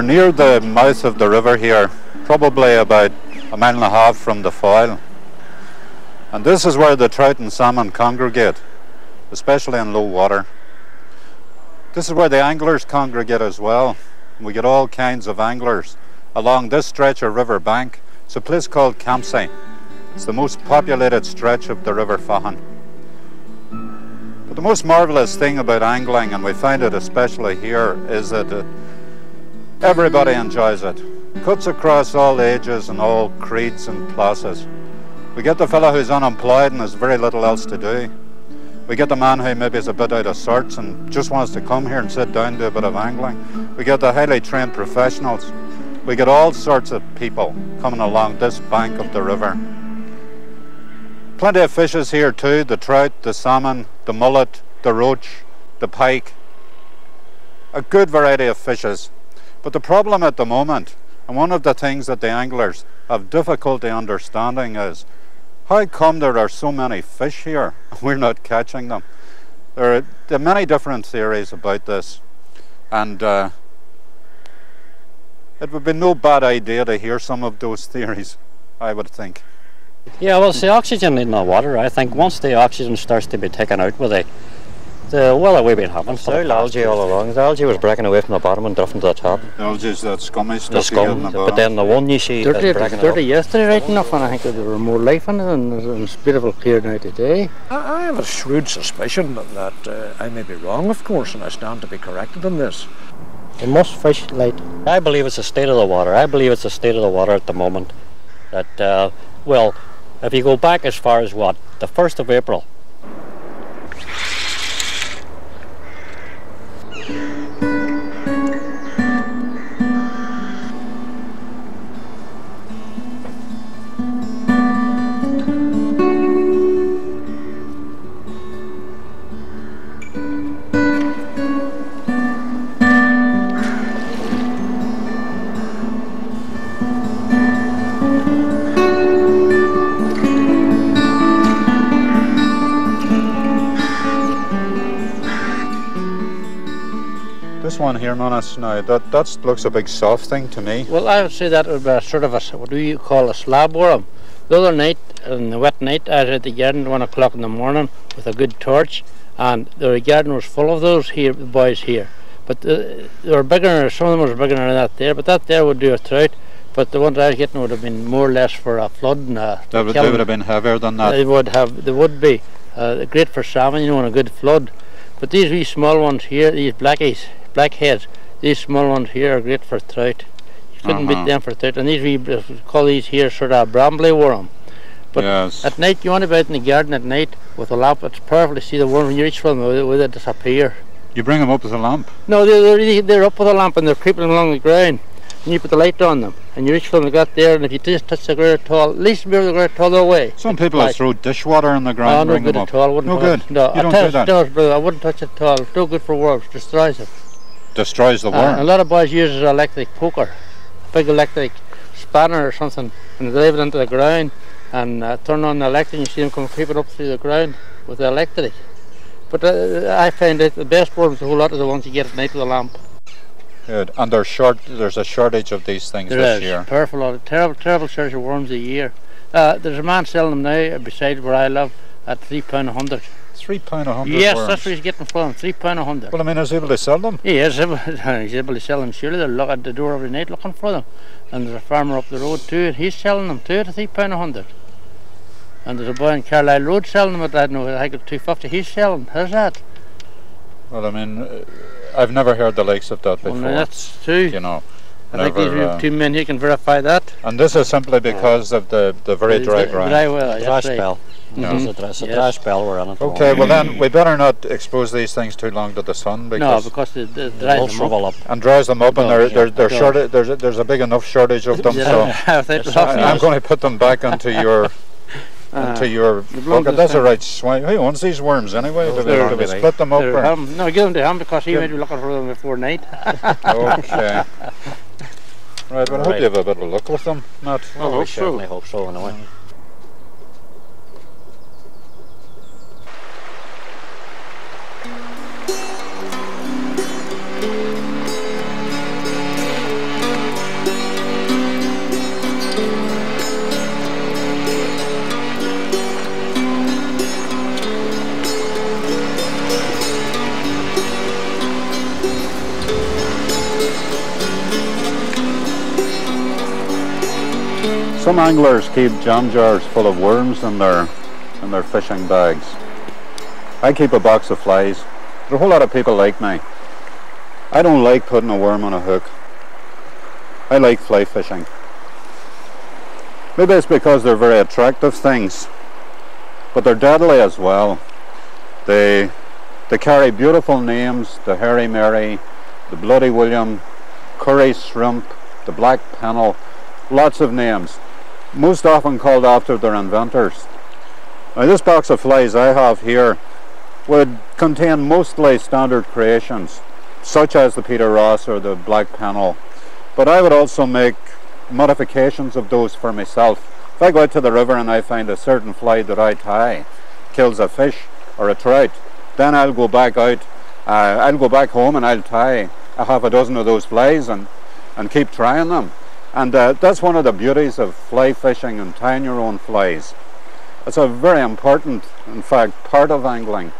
We're near the mouth of the river here, probably about a mile and a half from the Foyle. And this is where the trout and salmon congregate, especially in low water. This is where the anglers congregate as well. We get all kinds of anglers along this stretch of river bank. It's a place called Campsie. It's the most populated stretch of the River Faughan. But the most marvellous thing about angling, and we find it especially here, is that everybody enjoys it. Cuts across all ages and all creeds and classes. We get the fellow who's unemployed and has very little else to do. We get the man who maybe is a bit out of sorts and just wants to come here and sit down do a bit of angling. We get the highly trained professionals. We get all sorts of people coming along this bank of the river. Plenty of fishes here too, the trout, the salmon, the mullet, the roach, the pike. A good variety of fishes. But the problem at the moment, and one of the things that the anglers have difficulty understanding is, how come there are so many fish here and we're not catching them? There are, there are many different theories about this and uh, it would be no bad idea to hear some of those theories, I would think. Yeah, well, it's the oxygen in the water. I think once the oxygen starts to be taken out with the, the well, we've been having. It's all algae all along. The algae was breaking away from the bottom and drifting to the top. The algae is that scummy stuff The scum, the but then the one you see Dirty, is it was breaking dirty up. yesterday, right enough, and I think there were more life in it, and it's beautiful clear now today. I I have a shrewd suspicion that uh, I may be wrong, of course, and I stand to be corrected on this. They must fish light. I believe it's the state of the water. I believe it's the state of the water at the moment. That, uh, well, if you go back as far as what? The 1st of April. One here, Manus, now, that that looks a big soft thing to me. Well, I would say that would be a sort of a, what do you call a slab worm. The other night, in the wet night, I was at the garden at one o'clock in the morning with a good torch, and the garden was full of those here, the boys here. But uh, they were bigger, some of them was bigger than that there, but that there would do a trout. But the ones I was getting would have been more or less for a flood and a They would, they would have been heavier than that. They would have, they would be uh, great for salmon, you know, in a good flood. But these wee small ones here, these blackies, blackheads, these small ones here are great for trout. You couldn't Uh-huh. beat them for trout. And these wee, uh, call these here sort of brambly worm. But yes. At night, you want to be out in the garden at night with a lamp. It's perfect to see the worm when you reach for them, will they disappear. You bring them up with a lamp. No, they're, they're, they're up with a lamp and they're creeping along the ground. And you put the light on them, and you reach for them, they got there, and if you just touch the ground at all, at least be able to go at all the way. Some people Like- throw dishwater in the ground Oh, no good at all. I wouldn't No touch good. it. No, You I don't do that. brother, I wouldn't touch it at all. It's no good for worms. Destroys it. Destroys the Uh, worm. a lot of boys use an electric poker, a big electric spanner or something, and they leave it into the ground and uh, turn on the electric. and You see them come creeping up through the ground with the electric. But uh, I find that the best worms, a whole lot, are the ones you get at night with a lamp. Good. And there's short. There's a shortage of these things There this is year. powerful lot of terrible, terrible shortage of worms a year. Uh, there's a man selling them now beside where I live at three pound a hundred. Three pound a hundred Yes, worms. that's what he's getting for them. Three pound a hundred. Well, I mean, is he able to sell them? He is able, he's able to sell them. Surely they look at the door every night looking for them. And there's a farmer up the road too, and he's selling them too at three pound a hundred. And there's a boy in Carlisle Road selling them at I don't know, I think it's two fifty. He's selling. How's that? Well, I mean, uh, I've never heard the likes of that before. now that's two. you know. I think never, these uh, two men here can verify that. And this is simply because of the, the very dry ground. Dry well, Dry that's right. Spell. No. It's a, mm-hmm. it's a Yes. dry spell we're in Okay, well then mm-hmm. we better not expose these things too long to the sun No, because because it, it They'll dries them up. up. and dries them up, and they're yeah, they're, they're short. There's a, there's a big enough shortage of them, so Yeah, they Yes, love sir. me. I'm going to put them back into your Uh, into your bucket. blood That's a right swine. Who owns these worms anyway? Do we, They're- do we split them up? Or? him. No, give them to him because he Give- might be looking for them before night. Okay. Right, well, I hope Right. you have a bit of luck with them, Matt. Well, oh, we hope so. certainly hope so anyway. Mm. Some anglers keep jam jars full of worms in their in their fishing bags. I keep a box of flies. There are a whole lot of people like me. I don't like putting a worm on a hook. I like fly fishing. Maybe it's because they're very attractive things, but they're deadly as well. They they carry beautiful names: the Hairy Mary, the Bloody William, Curry Shrimp, the Black Pennell, lots of names, most often called after their inventors. Now this box of flies I have here would contain mostly standard creations, such as the Peter Ross or the Black Pennell but I would also make modifications of those for myself. If I go out to the river and I find a certain fly that I tie kills a fish or a trout, then I'll go back out, uh, I'll go back home and I'll tie a half a dozen of those flies and, and keep trying them. And uh, that's one of the beauties of fly fishing and tying your own flies. It's a very important, in fact, part of angling.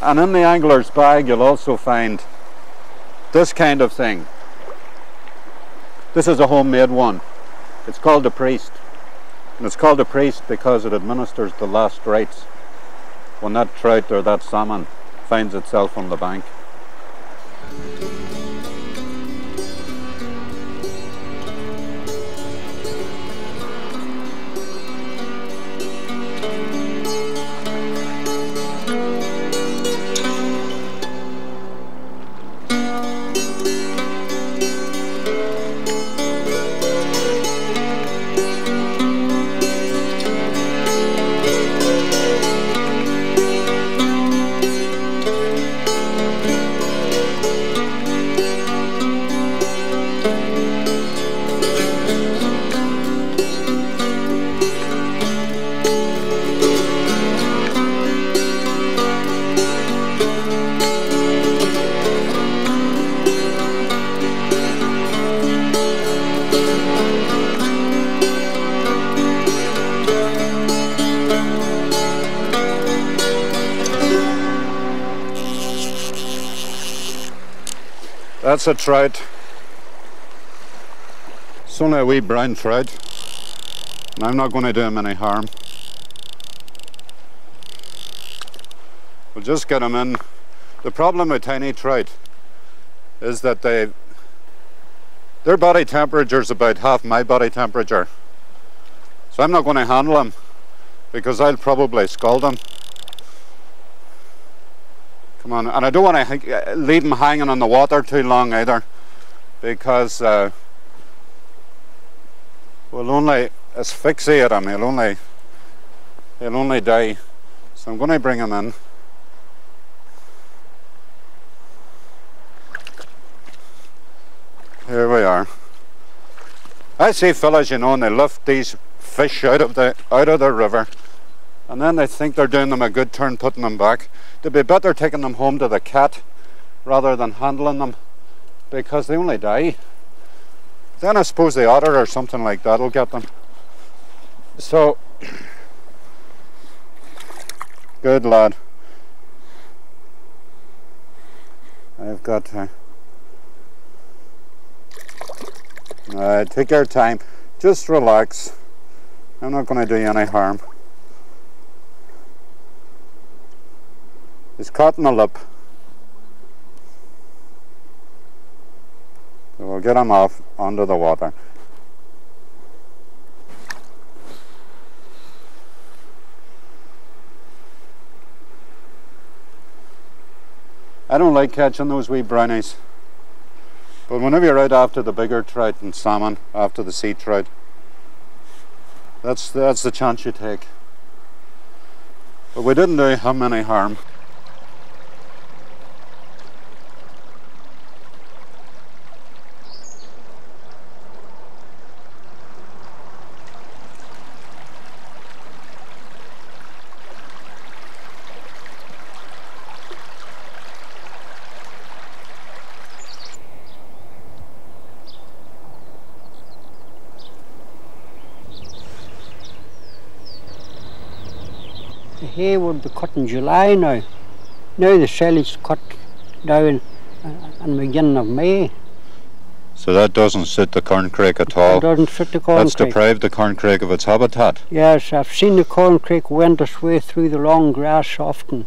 And in the angler's bag, you'll also find this kind of thing. This is a homemade one. It's called the priest. And it's called the priest because it administers the last rites when that trout or that salmon finds itself on the bank. A trout. It's only a wee brown trout. And I'm not going to do him any harm. We'll just get him in. The problem with tiny trout is that they their body temperature is about half my body temperature. So I'm not going to handle them because I'll probably scald them. Come on, and I don't want to leave them hanging on the water too long either, because uh, we'll only asphyxiate him. He'll only he'll only die. So I'm going to bring him in. Here we are. I see fellas, you know, and they lift these fish out of the out of the river, and then they think they're doing them a good turn, putting them back. They'd be better taking them home to the cat rather than handling them, because they only die. Then I suppose the otter or something like that will get them. So, good lad. I've got to. Uh, take your time. Just relax. I'm not going to do you any harm. is caught in the lip. So we'll get them off under the water. I don't like catching those wee brownies. But whenever you're out after the bigger trout and salmon, after the sea trout, that's, that's the chance you take. But we didn't do him any harm. Hay would be cut in July now. Now the silage cut down uh, in the beginning of May. So that doesn't suit the corncrake at It all. doesn't fit the corn That's deprived the corncrake of its habitat. Yes, I've seen the corncrake wend its way through the long grass often.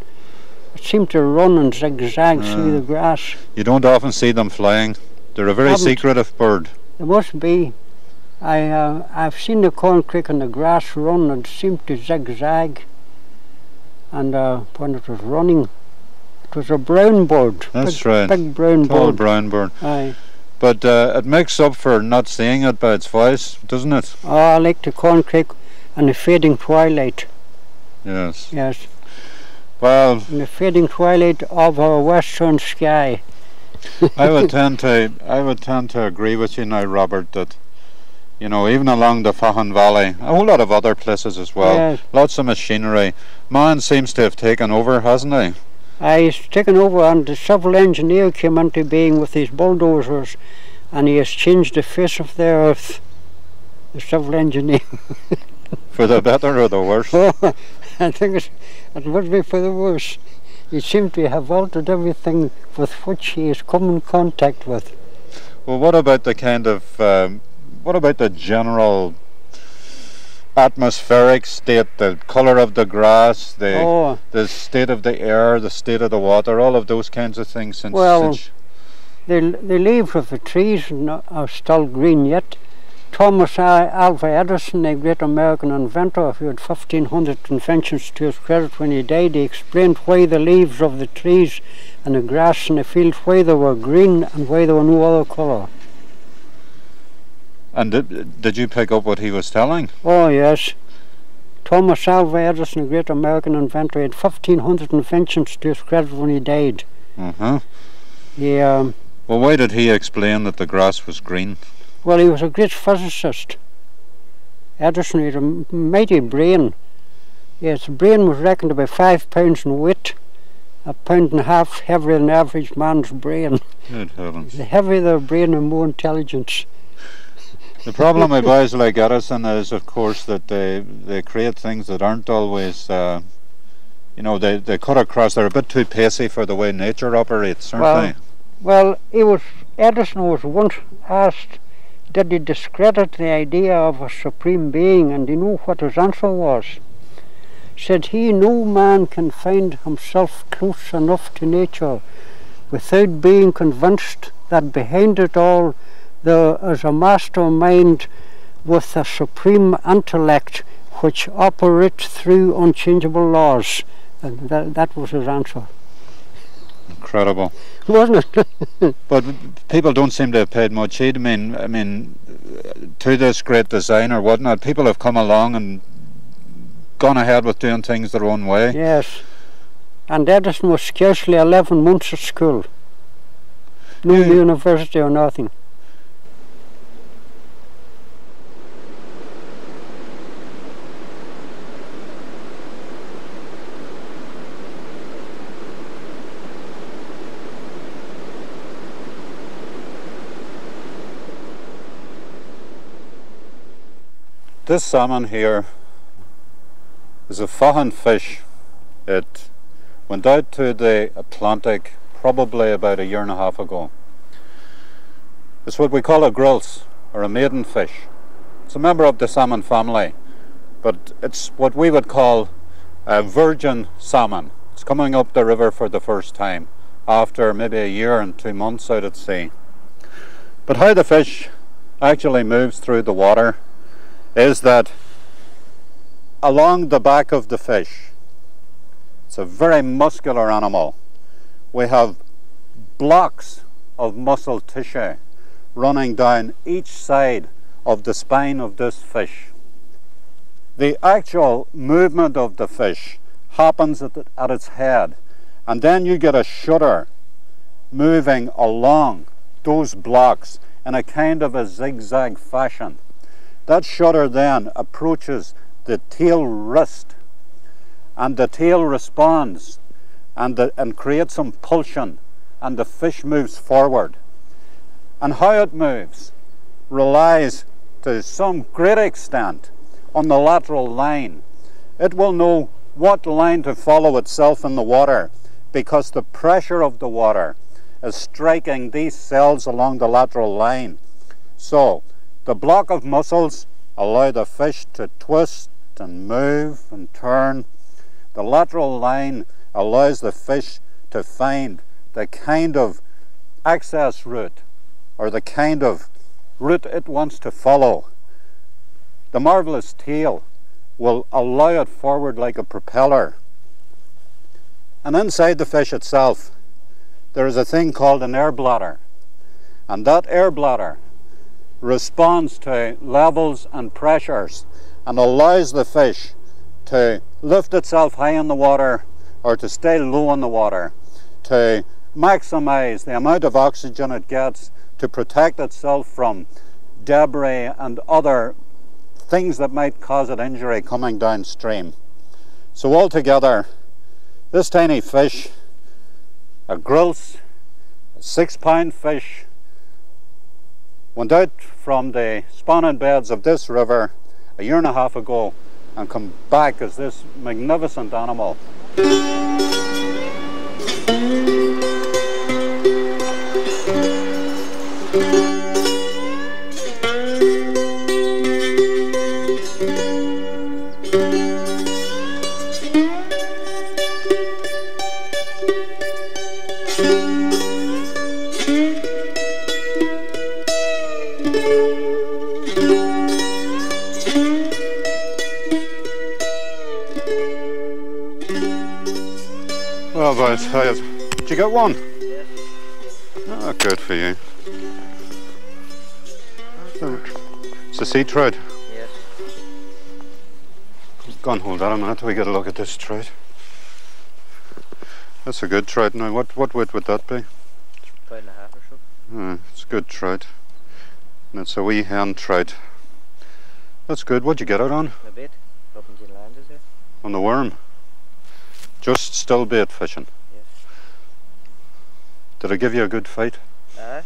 It seemed to run and zigzag through Ah. the grass. You don't often see them flying. They're a very Haven't. secretive bird. There must be. I, uh, I've seen the corncrake and the grass run and seemed to zigzag. And uh, when it was running, it was a brown bird. That's big, right. Big brown Tall bird. brown bird. Aye. But uh, it makes up for not seeing it by its voice, doesn't it? Oh, I like the corncrake and the fading twilight. Yes. Yes, Well, and the fading twilight of our western sky. I would tend to I would tend to agree with you now, Robert, that you know, even along the Faughan Valley, a whole lot of other places as well. Yes. Lots of machinery. Man seems to have taken over, hasn't he? I he's taken over and the civil engineer came into being with his bulldozers and he has changed the face of the earth. The civil engineer. For the better or the worse. Oh, I think it would be for the worse. He seemed to have altered everything with which he has come in contact with. Well, what about the kind of um, what about the general atmospheric state, the colour of the grass, the Oh, the state of the air, the state of the water, all of those kinds of things since, Well, since the, the leaves of the trees are still green yet. Thomas Alva Edison, a great American inventor who had 1500 inventions to his credit when he died, he explained why the leaves of the trees and the grass in the field, why they were green and why they were no other colour. And did, did you pick up what he was telling? Oh, yes. Thomas Alva Edison, a great American inventor, had 1500 inventions to his credit when he died. Uh-huh. He, um, Well, why did he explain that the grass was green? well, he was a great physicist. Edison had a mighty brain. His brain was reckoned to be five pounds in weight, a pound and a half heavier than the average man's brain. Good heavens. The heavier their brain, the more intelligence. The problem with boys like Edison is, of course, that they they create things that aren't always, uh, you know, they, they cut across. They're a bit too pacey for the way nature operates, aren't Well, they? Well, he was Edison was once asked, did he discredit the idea of a supreme being, and he knew what his answer was. Said he, no man can find himself close enough to nature without being convinced that behind it all there is a mastermind with a supreme intellect which operates through unchangeable laws. And that, that was his answer, Incredible. wasn't it? But people don't seem to have paid much heed. I mean, I mean, to this great design or whatnot, people have come along and gone ahead with doing things their own way. Yes. And Edison was scarcely 11 months at school. No Yeah. university or nothing. This salmon here is a Faughan fish. It went out to the Atlantic probably about a year and a half ago. It's what we call a grilse or a maiden fish. It's a member of the salmon family, but it's what we would call a virgin salmon. It's coming up the river for the first time after maybe a year and two months out at sea. But how the fish actually moves through the water is that along the back of the fish, it's a very muscular animal, we have blocks of muscle tissue running down each side of the spine of this fish. The actual movement of the fish happens at, the, at its head, and then you get a shudder moving along those blocks in a kind of a zigzag fashion. That shutter then approaches the tail wrist, and the tail responds and, the, and creates some pulsion, and the fish moves forward. And how it moves relies to some great extent on the lateral line. It will know what line to follow itself in the water because the pressure of the water is striking these cells along the lateral line. So the block of muscles allow the fish to twist and move and turn. The lateral line allows the fish to find the kind of access route or the kind of route it wants to follow. The marvellous tail will allow it forward like a propeller. And inside the fish itself, there is a thing called an air bladder. And that air bladder responds to levels and pressures and allows the fish to lift itself high in the water or to stay low in the water, to maximize the amount of oxygen it gets to protect itself from debris and other things that might cause it injury coming downstream. So altogether, this tiny fish, a a six pound fish, went out from the spawning beds of this river a year and a half ago and come back as this magnificent animal. One? Yes. Oh, good for you. It's a sea trout. Yes. Go and hold that a minute till we get a look at this trout. That's a good trout. Now, what, what weight would that be? Pound and a half or so. Uh, it's a good trout. And it's a wee hand trout. That's good. What'd you get it on? A bit. Up in the land is there? On the worm? Just still bait fishing. Yes. Did I give you a good fight? Aye.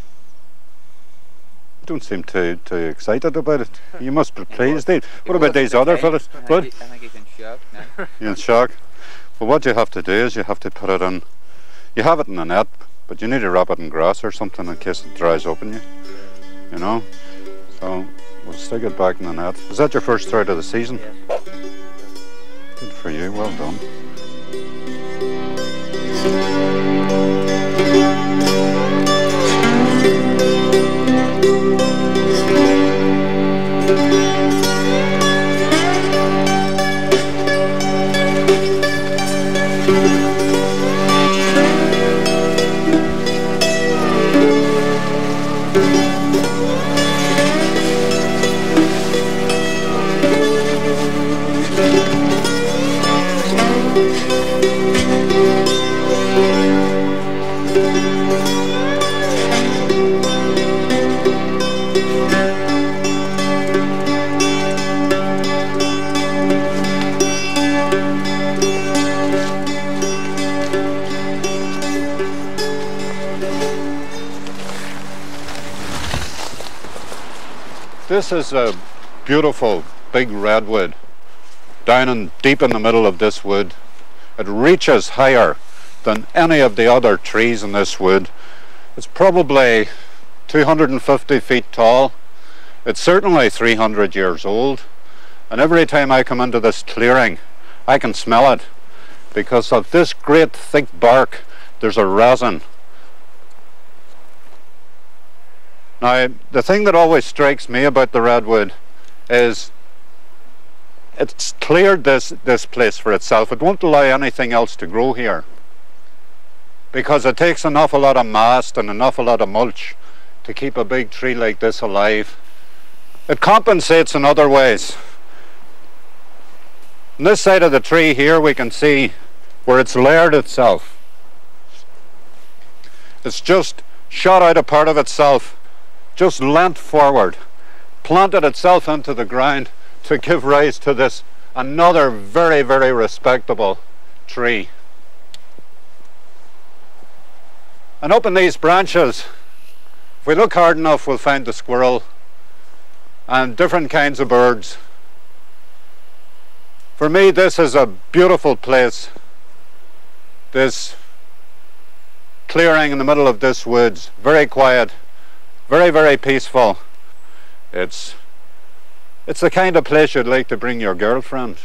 You don't seem too too excited about it. You must be pleased. Dave. Eh? What about these other fellas? I What? think, he- I think he's in shock now. You're in shock. Well, what you have to do is you have to put it in. You have it in a net, but you need to wrap it in grass or something in case it dries up on you. You know. So we'll stick it back in the net. Is that your first trout of the season? Yes. Good for you. Well done. This is a beautiful big redwood down in deep in the middle of this wood. It reaches higher than any of the other trees in this wood. It's probably 250 feet tall. It's certainly 300 years old. And every time I come into this clearing, I can smell it because of this great thick bark. There's a resin Now, the thing that always strikes me about the redwood is it's cleared this, this place for itself. It won't allow anything else to grow here. because it takes an awful lot of mast and an awful lot of mulch to keep a big tree like this alive. It compensates in other ways. On this side of the tree here we can see where it's layered itself. It's just shot out a part of itself, just leant forward, planted itself into the ground to give rise to this another very, very respectable tree. And up in these branches, if we look hard enough, we'll find the squirrel and different kinds of birds. For me, this is a beautiful place. This clearing in the middle of this woods, very quiet, very, very peaceful. It's, it's the kind of place you'd like to bring your girlfriend.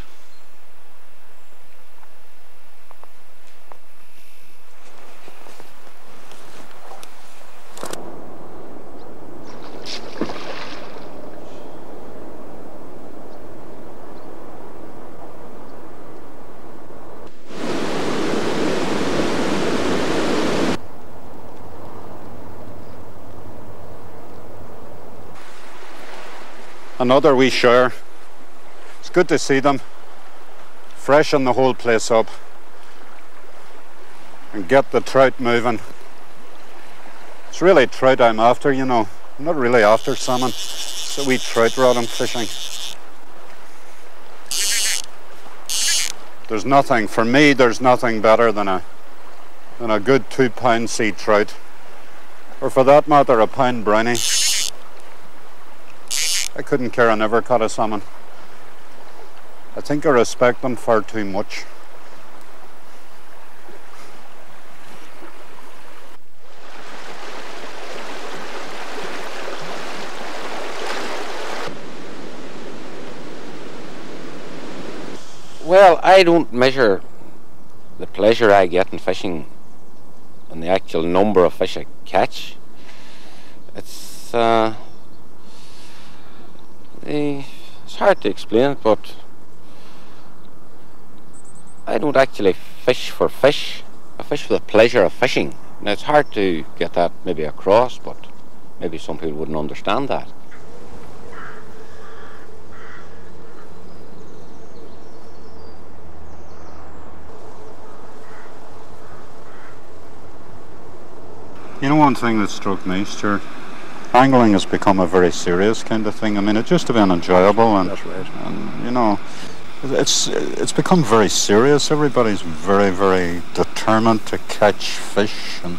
Another wee shower. It's good to see them freshen the whole place up and get the trout moving. It's really trout I'm after, you know. I'm not really after salmon. It's a wee trout rod I'm fishing. There's nothing, for me, there's nothing better than a than a good two pound sea trout. Or for that matter, a pound brownie. I couldn't care, I never caught a salmon. I think I respect them far too much. Well, I don't measure the pleasure I get in fishing and the actual number of fish I catch. It's uh, It's hard to explain, but I don't actually fish for fish. I fish for the pleasure of fishing. Now it's hard to get that maybe across, but maybe some people wouldn't understand that. You know one thing that struck me, Stuart? Angling has become a very serious kind of thing. I mean, it used to be enjoyable, and, right. and you know, it's it's become very serious. Everybody's very very determined to catch fish and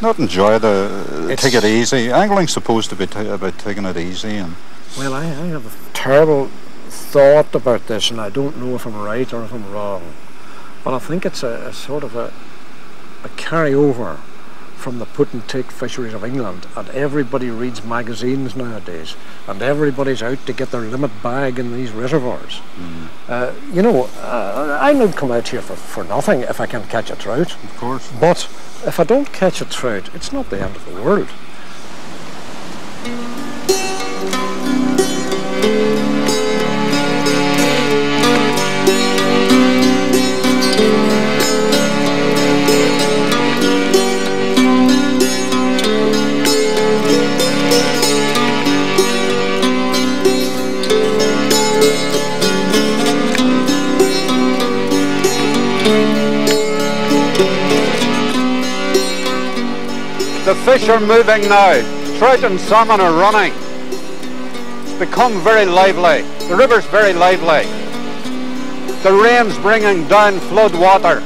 not enjoy the It's- take it easy. Angling's supposed to be t- about taking it easy and Well, I, I have a terrible thought about this, and I don't know if I'm right or if I'm wrong. But I think it's a, a sort of a, a carryover from the put and take fisheries of England, and everybody reads magazines nowadays, and everybody's out to get their limit bag in these reservoirs. Uh, you know, uh, I don't come out here for, for nothing if I can catch a trout. of course. But if I don't catch a trout, it's not the end of the world. Fish are moving now. Trout and salmon are running. It's become very lively. The river's very lively. The rain's bringing down flood water,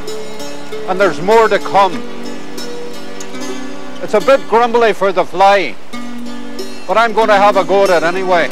and there's more to come. It's a bit grumbly for the fly, but I'm going to have a go at it anyway.